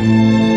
Música